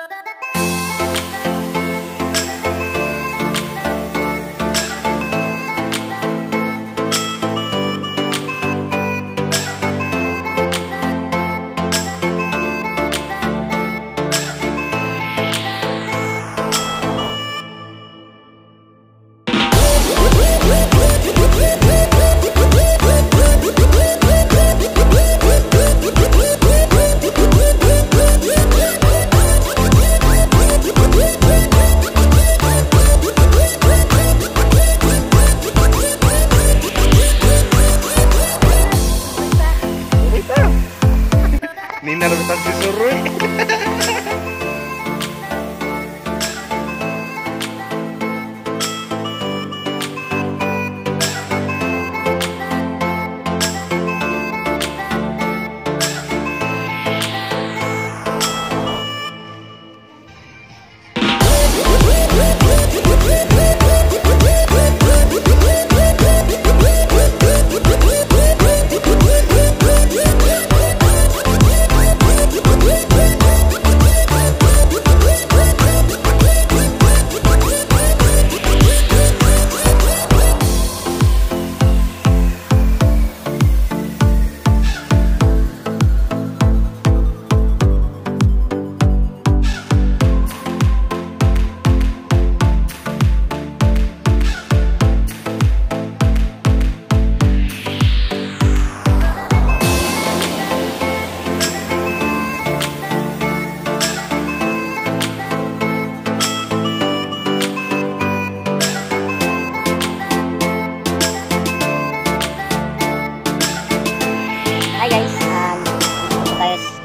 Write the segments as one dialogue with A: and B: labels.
A: da
B: da da da bener pesan si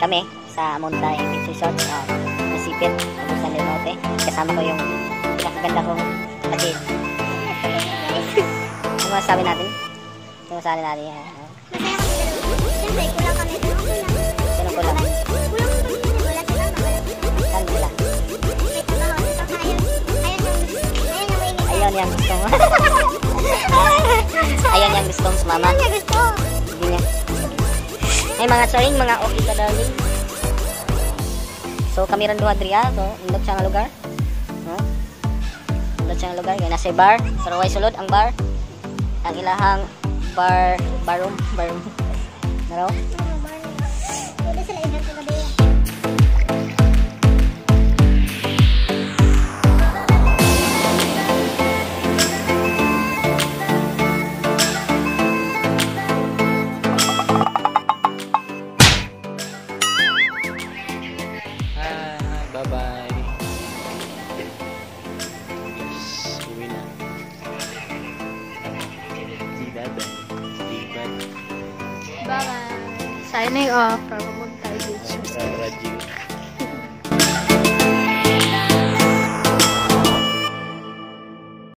B: kami sa Montay Beach Resort sa Nasipit, Agusan del Norte. Kasama ko yung pinakaganda kong kapatid. ano masasabi natin? Ano masasabi natin? Uh,
C: Masaya kami dalawa. Siyempre, kulang kami.
B: Kulang?
C: Kulang trabaho. Saka ayun. Yung, yung
B: gusto mo. Sumama.
C: Ayun yung gusto.
B: Ay mga soring, mga okay ka darling. So kami rin duha driya, so indot siya nga lugar. No? Indot siya nga lugar, kaya nasa bar, pero way sulod ang bar. Ang ilahang bar, barum, barum. Naro?
C: Pwede sila event sa
A: bye.
D: Bye-bye. Signing off from Montay Beach.
A: Rajing